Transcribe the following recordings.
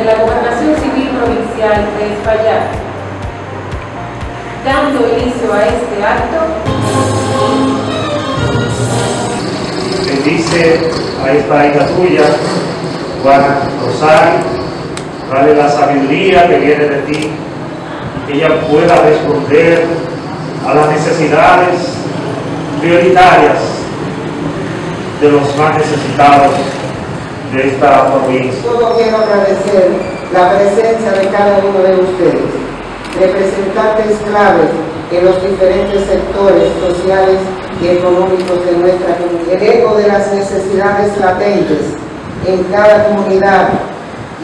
de la Gobernación Civil Provincial de Espaillat. Dando inicio a este acto, bendice a esta hija tuya, Juana Rosario, dale la sabiduría que viene de ti, que ella pueda responder a las necesidades prioritarias de los más necesitados de esta provincia. Solo quiero agradecer la presencia de cada uno de ustedes, representantes claves en los diferentes sectores sociales y económicos de nuestra comunidad. El eco de las necesidades latentes en cada comunidad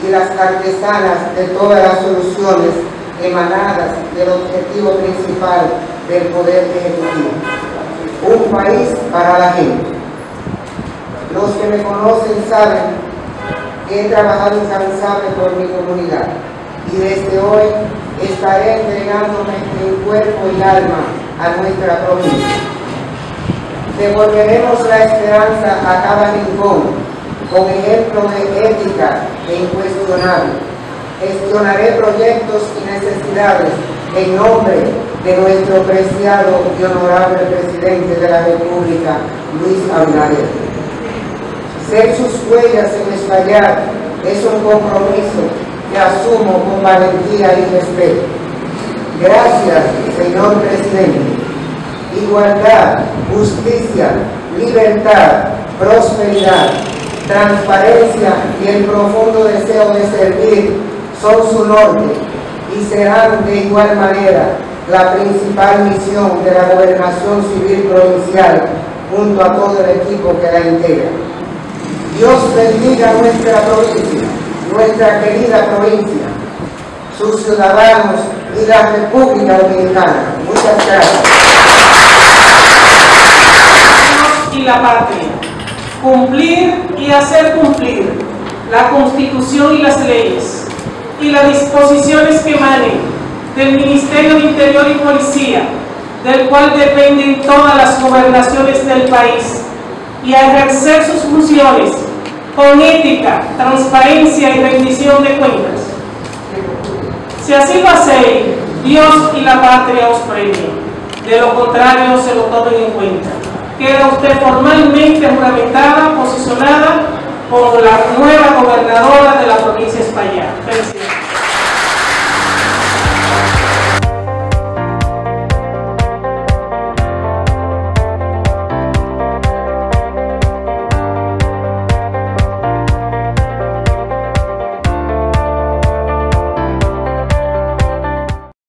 y las artesanas de todas las soluciones emanadas del objetivo principal del Poder Ejecutivo. Un país para la gente. Los que me conocen saben que he trabajado incansable por mi comunidad y desde hoy estaré entregándome en cuerpo y alma a nuestra provincia. Devolveremos la esperanza a cada rincón con ejemplo de ética e incuestionable. Gestionaré proyectos y necesidades en nombre de nuestro preciado y honorable presidente de la República, Luis Abinader. Ser sus huellas en Espaillat es un compromiso que asumo con valentía y respeto. Gracias, señor presidente. Igualdad, justicia, libertad, prosperidad, transparencia y el profundo deseo de servir son su norte y serán de igual manera la principal misión de la Gobernación Civil Provincial junto a todo el equipo que la integra. Dios bendiga nuestra provincia, nuestra querida provincia, sus ciudadanos y la República Dominicana. Muchas gracias. y la patria. Cumplir y hacer cumplir la Constitución y las leyes y las disposiciones que emanen del Ministerio de Interior y Policía, del cual dependen todas las gobernaciones del país, y a ejercer sus funciones con ética, transparencia y rendición de cuentas. Si así lo hacéis, Dios y la patria os premien. De lo contrario, se lo tomen en cuenta. Queda usted formalmente juramentada, posicionada como la nueva gobernadora